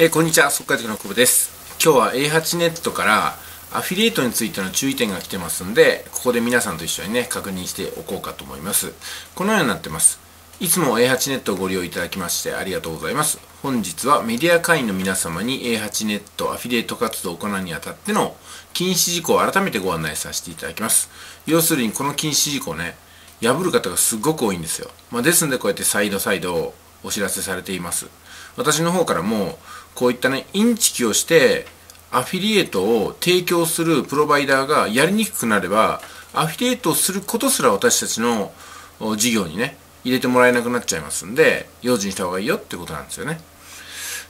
えー、こんにちは、速稼塾の久保です。今日は A8 ネットからアフィリエイトについての注意点が来てますんで、ここで皆さんと一緒にね、確認しておこうかと思います。このようになってます。いつも A8 ネットをご利用いただきましてありがとうございます。本日はメディア会員の皆様に A8 ネットアフィリエイト活動を行うにあたっての禁止事項を改めてご案内させていただきます。要するにこの禁止事項ね、破る方がすごく多いんですよ。まあ、ですんでこうやってサイドサイドお知らせされています。私の方からもこういったねインチキをしてアフィリエイトを提供するプロバイダーがやりにくくなればアフィリエイトをすることすら私たちの事業にね入れてもらえなくなっちゃいますんで用心した方がいいよってことなんですよね。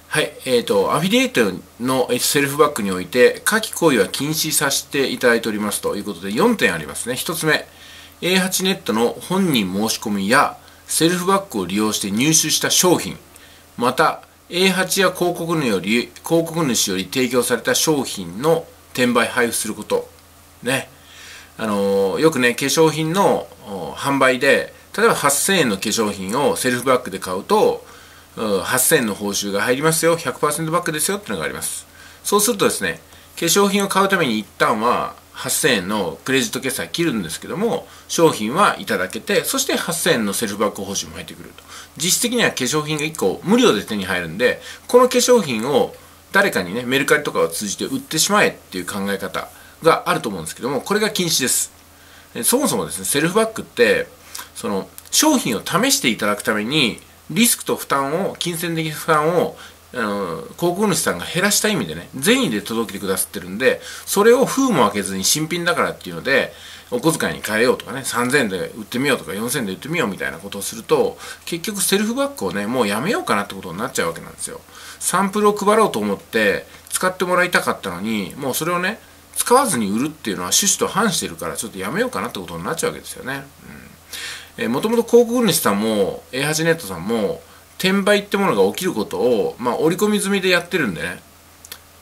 はい、えーと、アフィリエイトのセルフバックにおいて下記行為は禁止させていただいておりますということで4点ありますね。1つ目 A8 ネットの本人申し込みやセルフバックを利用して入手した商品。また A8 や広告主より広告主より提供された商品の転売配布すること。ね。あのよくね化粧品の販売で例えば8000円の化粧品をセルフバッグで買うと8000円の報酬が入りますよ。100%バックですよってのがあります。そうするとですね化粧品を買うために一旦は8000円のクレジット決済切るんですけども商品はいただけてそして8000円のセルフバック報酬も入ってくると。実質的には化粧品が1個無料で手に入るんでこの化粧品を誰かにねメルカリとかを通じて売ってしまえっていう考え方があると思うんですけどもこれが禁止です。そもそもですねセルフバックってその商品を試していただくためにリスクと負担を金銭的負担をあの広告主さんが減らした意味でね善意で届けてくださってるんでそれを封も開けずに新品だからっていうのでお小遣いに変えようとかね3000円で売ってみようとか4000円で売ってみようみたいなことをすると結局セルフバッグをねもうやめようかなってことになっちゃうわけなんですよ。サンプルを配ろうと思って使ってもらいたかったのにもうそれをね使わずに売るっていうのは趣旨と反してるからちょっとやめようかなってことになっちゃうわけですよね、うん。えもともと広告主さんも A8 ネットさんも転売ってものが起きることを、まあ、織り込み済みでやってるんでね。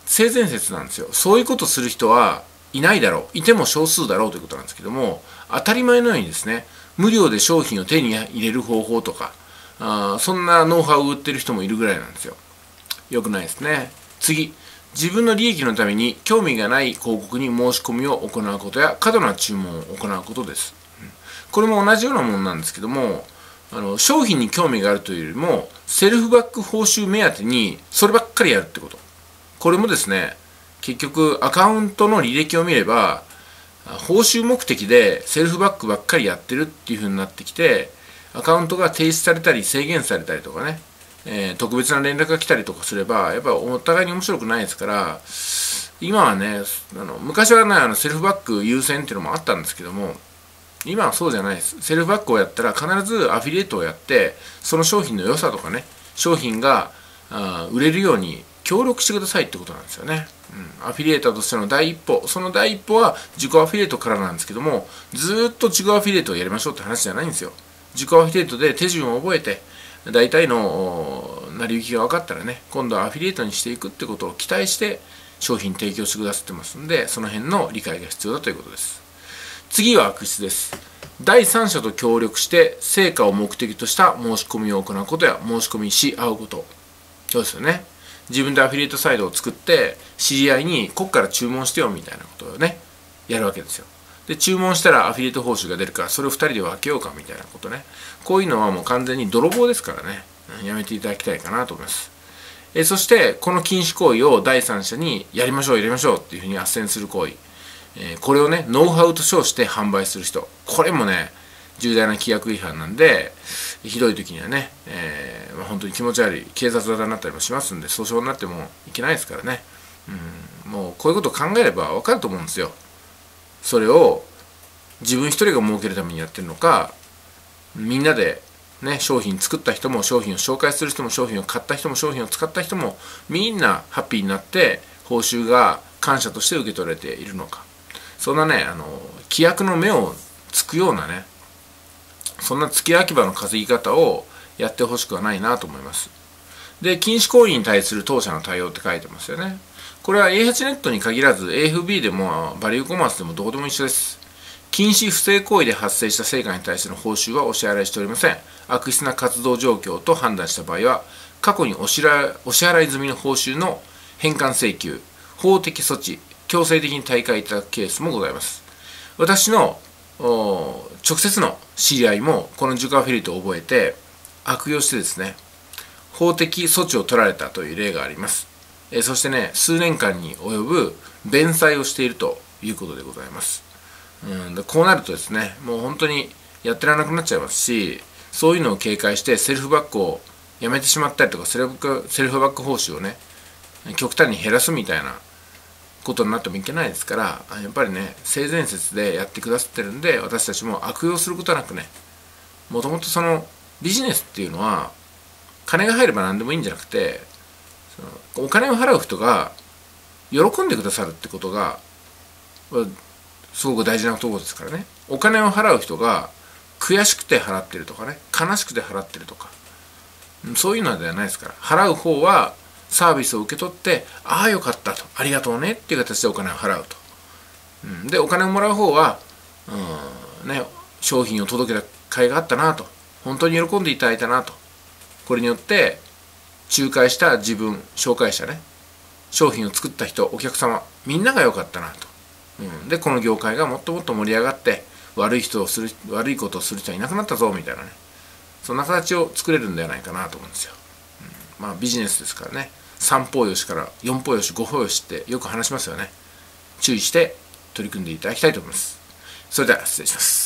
性善説なんですよ。そういうことする人はいないだろう。いても少数だろうということなんですけども当たり前のようにですね無料で商品を手に入れる方法とかあそんなノウハウを売ってる人もいるぐらいなんですよ。よくないですね。次。自分の利益のために興味がない広告に申し込みを行うことや過度な注文を行うことです。これも同じようなものなんですけどもあの商品に興味があるというよりもセルフバック報酬目当てにそればっかりやるってこと。これもですね結局アカウントの履歴を見れば報酬目的でセルフバックばっかりやってるっていう風になってきてアカウントが停止されたり制限されたりとかね、えー、特別な連絡が来たりとかすればやっぱお互いに面白くないですから今はねあの昔はねあのセルフバック優先っていうのもあったんですけども今はそうじゃないです。セルフバックをやったら必ずアフィリエイトをやってその商品の良さとかね商品が売れるように協力してくださいってことなんですよね、うん、アフィリエイターとしての第一歩。その第一歩は自己アフィリエイトからなんですけどもずっと自己アフィリエイトをやりましょうって話じゃないんですよ。自己アフィリエイトで手順を覚えて大体の成り行きが分かったらね今度はアフィリエイトにしていくってことを期待して商品提供してくださってますんでその辺の理解が必要だということです。次は悪質です。第三者と協力して成果を目的とした申し込みを行うことや申し込みし合うこと。そうですよね。自分でアフィリエイトサイトを作って知り合いにこっから注文してよみたいなことをねやるわけですよ。で注文したらアフィリエイト報酬が出るからそれを2人で分けようかみたいなことね。こういうのはもう完全に泥棒ですからね。やめていただきたいかなと思います。えそしてこの禁止行為を第三者にやりましょうやりましょうっていうふうに斡旋する行為。えこれをねノウハウと称して販売する人。これもね重大な規約違反なんでひどい時にはね、えーまあ、本当に気持ち悪い警察沙汰になったりもしますんで訴訟になってもいけないですからね、うん、もうこういうことを考えれば分かると思うんですよ。それを自分一人が儲けるためにやってるのかみんなでね、商品作った人も商品を紹介する人も商品を買った人も商品を使った人もみんなハッピーになって報酬が感謝として受け取れているのか。そんなねあの規約の目をつくようなねそんな月秋葉の稼ぎ方をやってほしくはないなと思います。で禁止行為に対する当社の対応って書いてますよね。これは A8 ネットに限らず AFB でもバリューコマースでもどこでも一緒です。禁止不正行為で発生した成果に対しての報酬はお支払いしておりません。悪質な活動状況と判断した場合は過去にお支払い済みの報酬の返還請求法的措置強制的に退会いただくケースもございます。私の直接の知り合いもこのジュカフェリートを覚えて悪用してですね法的措置を取られたという例があります。えそしてね数年間に及ぶ弁済をしているということでございます。うんでこうなるとですねもう本当にやってらなくなっちゃいますしそういうのを警戒してセルフバックをやめてしまったりとかセルフバック報酬をね極端に減らすみたいなことになってもいけないですからやっぱりね性善説でやってくださってるんで私たちも悪用することなくねもともとそのビジネスっていうのは金が入れば何でもいいんじゃなくてそのお金を払う人が喜んでくださるってことがすごく大事なところですからね。お金を払う人が悔しくて払ってるとかね悲しくて払ってるとかそういうのではないですから。払う方はサービスを受け取ってああよかったと。ありがとうね。っていう形でお金を払うと、うん、でお金をもらう方は、うんね、商品を届けた甲斐があったなと。本当に喜んでいただいたなと。これによって仲介した自分紹介者ね。商品を作った人お客様みんなが良かったなと、うん、でこの業界がもっともっと盛り上がって悪い人をする悪いことをする人はいなくなったぞみたいなね。そんな形を作れるんではないかなと思うんですよ、うん、まあビジネスですからね。三方よしから四方よし五方よしってよく話しますよね。注意して取り組んでいただきたいと思います。それでは失礼します。